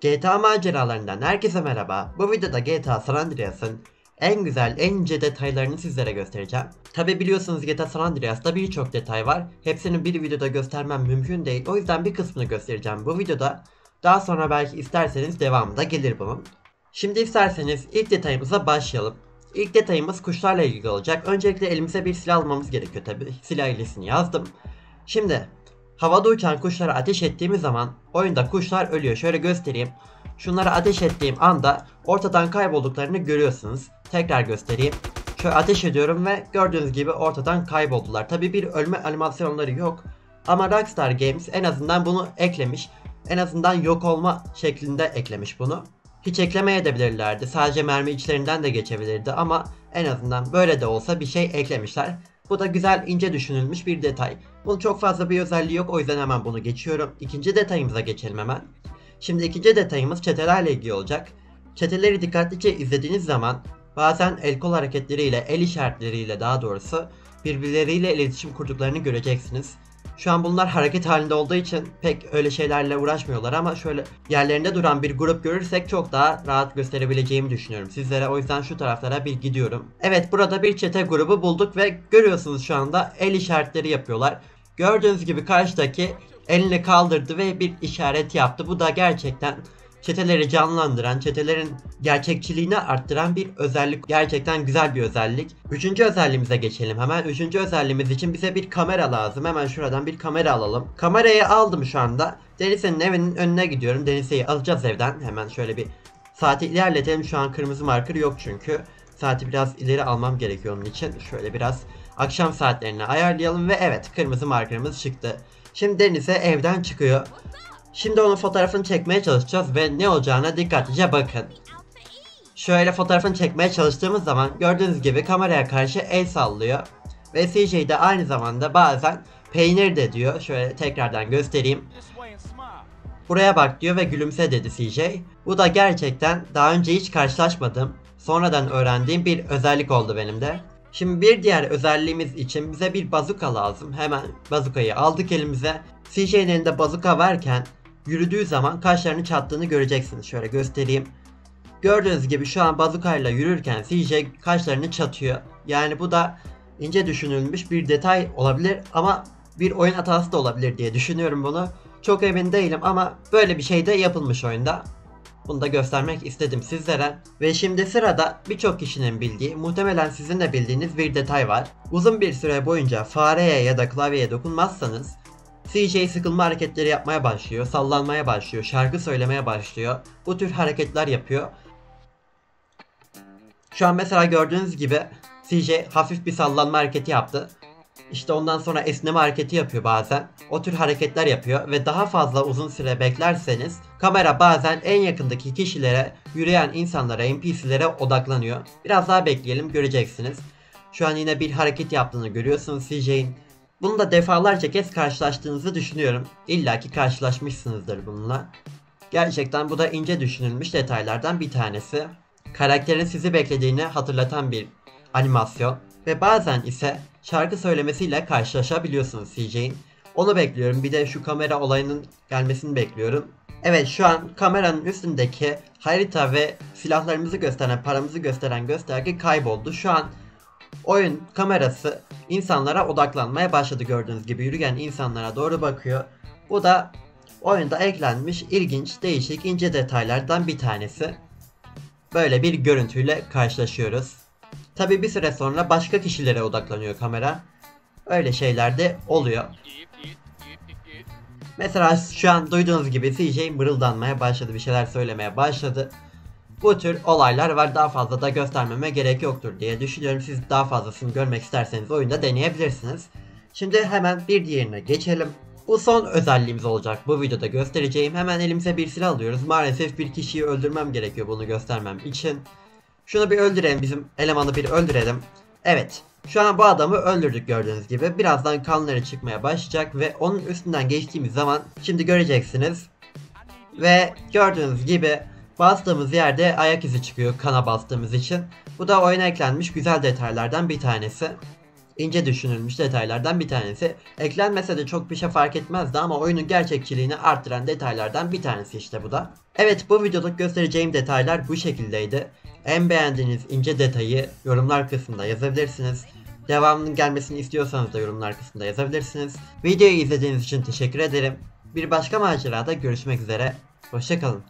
GTA maceralarından herkese merhaba. Bu videoda GTA San Andreas'ın en güzel, en ince detaylarını sizlere göstereceğim. Tabi biliyorsunuz GTA San Andreas'ta birçok detay var. Hepsini bir videoda göstermem mümkün değil. O yüzden bir kısmını göstereceğim bu videoda. Daha sonra belki isterseniz devamı da gelir bunun. Şimdi isterseniz ilk detayımıza başlayalım. İlk detayımız kuşlarla ilgili olacak. Öncelikle elimize bir silah almamız gerekiyor tabi. Silah ilgisini yazdım. Şimdi havada uçan kuşlara ateş ettiğimiz zaman oyunda kuşlar ölüyor. Şöyle göstereyim. Şunlara ateş ettiğim anda ortadan kaybolduklarını görüyorsunuz. Tekrar göstereyim. Şöyle ateş ediyorum ve gördüğünüz gibi ortadan kayboldular. Tabi bir ölme animasyonları yok. Ama Rockstar Games en azından bunu eklemiş. En azından yok olma şeklinde eklemiş bunu. Hiç eklemeye de bilirlerdi. Sadece mermi içlerinden de geçebilirdi ama en azından böyle de olsa bir şey eklemişler. Bu da güzel ince düşünülmüş bir detay. Bunun çok fazla bir özelliği yok o yüzden hemen bunu geçiyorum. İkinci detayımıza geçelim hemen. Şimdi ikinci detayımız çetelerle ilgili olacak. Çeteleri dikkatlice izlediğiniz zaman bazen el kol hareketleriyle, el işaretleriyle daha doğrusu birbirleriyle iletişim kurduklarını göreceksiniz. Şu an bunlar hareket halinde olduğu için pek öyle şeylerle uğraşmıyorlar ama şöyle yerlerinde duran bir grup görürsek çok daha rahat gösterebileceğimi düşünüyorum sizlere. O yüzden şu taraflara bir gidiyorum. Evet burada bir çete grubu bulduk ve görüyorsunuz şu anda el işaretleri yapıyorlar. Gördüğünüz gibi karşıdaki elini kaldırdı ve bir işaret yaptı. Bu da gerçekten çeteleri canlandıran, çetelerin gerçekçiliğini arttıran bir özellik. Gerçekten güzel bir özellik. Üçüncü özelliğimize geçelim hemen. Üçüncü özelliğimiz için bize bir kamera lazım. Hemen şuradan bir kamera alalım. Kamerayı aldım şu anda. Denise'nin evinin önüne gidiyorum. Denise'yi alacağız evden. Hemen şöyle bir saati ilerletelim. Şu an kırmızı marker yok çünkü. Saati biraz ileri almam gerekiyor onun için. Şöyle biraz akşam saatlerini ayarlayalım ve evet kırmızı markerımız çıktı. Şimdi Denize evden çıkıyor. Şimdi onun fotoğrafını çekmeye çalışacağız ve ne olacağına dikkatlice bakın. Şöyle fotoğrafını çekmeye çalıştığımız zaman gördüğünüz gibi kameraya karşı el sallıyor. Ve CJ de aynı zamanda bazen peynir de diyor. Şöyle tekrardan göstereyim. Buraya bak diyor ve gülümse dedi CJ. Bu da gerçekten daha önce hiç karşılaşmadım. Sonradan öğrendiğim bir özellik oldu benim de. Şimdi bir diğer özelliğimiz için bize bir bazuka lazım. Hemen bazukayı aldık elimize. CJ'nin elinde bazuka varken yürüdüğü zaman kaşlarını çattığını göreceksiniz. Şöyle göstereyim. Gördüğünüz gibi şu an bazukayla yürürken CJ kaşlarını çatıyor. Yani bu da ince düşünülmüş bir detay olabilir ama bir oyun hatası da olabilir diye düşünüyorum bunu. Çok emin değilim ama böyle bir şey de yapılmış oyunda. Bunu da göstermek istedim sizlere. Ve şimdi sırada birçok kişinin bildiği, muhtemelen sizin de bildiğiniz bir detay var. Uzun bir süre boyunca fareye ya da klavyeye dokunmazsanız CJ sıkılma hareketleri yapmaya başlıyor, sallanmaya başlıyor, şarkı söylemeye başlıyor. Bu tür hareketler yapıyor. Şu an mesela gördüğünüz gibi CJ hafif bir sallanma hareketi yaptı. İşte ondan sonra esneme hareketi yapıyor bazen. O tür hareketler yapıyor ve daha fazla uzun süre beklerseniz kamera bazen en yakındaki kişilere, yürüyen insanlara, NPC'lere odaklanıyor. Biraz daha bekleyelim göreceksiniz. Şu an yine bir hareket yaptığını görüyorsunuz CJ'in. Bunu da defalarca kez karşılaştığınızı düşünüyorum. İlla ki karşılaşmışsınızdır bununla. Gerçekten bu da ince düşünülmüş detaylardan bir tanesi. Karakterin sizi beklediğini hatırlatan bir animasyon. Ve bazen ise şarkı söylemesiyle karşılaşabiliyorsunuz CJ'in. Onu bekliyorum. Bir de şu kamera olayının gelmesini bekliyorum. Evet şu an kameranın üstündeki harita ve silahlarımızı gösteren, paramızı gösteren gösterge kayboldu. Şu an oyun kamerası insanlara odaklanmaya başladı gördüğünüz gibi yürüyen insanlara doğru bakıyor. Bu da oyunda eklenmiş ilginç, değişik, ince detaylardan bir tanesi. Böyle bir görüntüyle karşılaşıyoruz. Tabi bir süre sonra başka kişilere odaklanıyor kamera. Öyle şeyler de oluyor. Mesela şu an duyduğunuz gibi CJ mırıldanmaya başladı, bir şeyler söylemeye başladı. Bu tür olaylar var daha fazla da göstermeme gerek yoktur diye düşünüyorum. Siz daha fazlasını görmek isterseniz oyunda deneyebilirsiniz. Şimdi hemen bir diğerine geçelim. Bu son özelliğimiz olacak bu videoda göstereceğim. Hemen elimize bir silah alıyoruz. Maalesef bir kişiyi öldürmem gerekiyor bunu göstermem için. Şunu bir öldürelim bizim elemanı bir öldürelim. Evet şu an bu adamı öldürdük gördüğünüz gibi. Birazdan kanları çıkmaya başlayacak ve onun üstünden geçtiğimiz zaman şimdi göreceksiniz. Ve gördüğünüz gibi bastığımız yerde ayak izi çıkıyor kana bastığımız için. Bu da oyuna eklenmiş güzel detaylardan bir tanesi. ince düşünülmüş detaylardan bir tanesi. Eklenmese de çok bir şey fark etmezdi ama oyunun gerçekçiliğini arttıran detaylardan bir tanesi işte bu da. Evet bu videoda göstereceğim detaylar bu şekildeydi. En beğendiğiniz ince detayı yorumlar kısmında yazabilirsiniz. Devamının gelmesini istiyorsanız da yorumlar kısmında yazabilirsiniz. Videoyu izlediğiniz için teşekkür ederim. Bir başka macerada görüşmek üzere. Hoşçakalın.